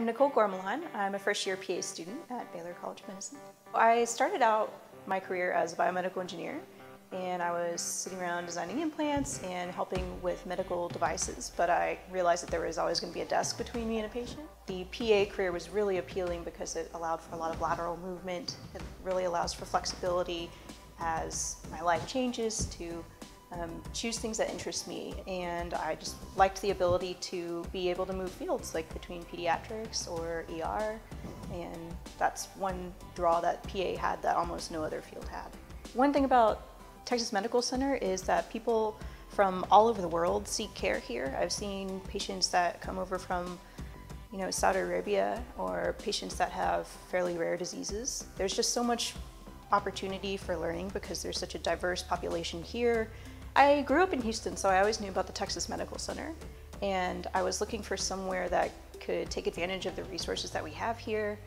I'm Nicole Gourmelon. I'm a first year PA student at Baylor College of Medicine. I started out my career as a biomedical engineer and I was sitting around designing implants and helping with medical devices, but I realized that there was always going to be a desk between me and a patient. The PA career was really appealing because it allowed for a lot of lateral movement. It really allows for flexibility as my life changes to um, choose things that interest me. And I just liked the ability to be able to move fields like between pediatrics or ER. And that's one draw that PA had that almost no other field had. One thing about Texas Medical Center is that people from all over the world seek care here. I've seen patients that come over from you know, Saudi Arabia or patients that have fairly rare diseases. There's just so much opportunity for learning because there's such a diverse population here. I grew up in Houston, so I always knew about the Texas Medical Center. And I was looking for somewhere that could take advantage of the resources that we have here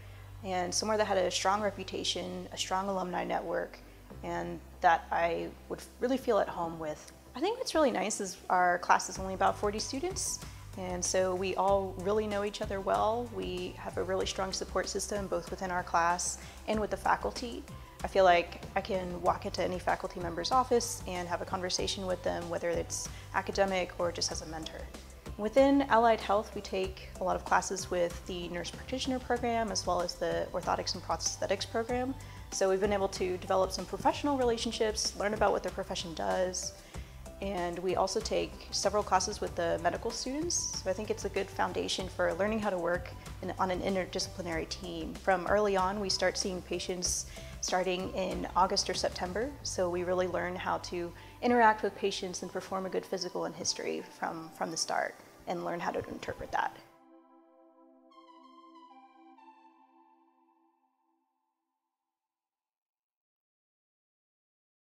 and somewhere that had a strong reputation, a strong alumni network, and that I would really feel at home with. I think what's really nice is our class is only about 40 students, and so we all really know each other well. We have a really strong support system both within our class and with the faculty. I feel like I can walk into any faculty member's office and have a conversation with them, whether it's academic or just as a mentor. Within Allied Health, we take a lot of classes with the nurse practitioner program as well as the orthotics and prosthetics program. So we've been able to develop some professional relationships, learn about what their profession does, and we also take several classes with the medical students. So I think it's a good foundation for learning how to work in, on an interdisciplinary team. From early on, we start seeing patients starting in August or September. So we really learn how to interact with patients and perform a good physical and history from, from the start and learn how to interpret that.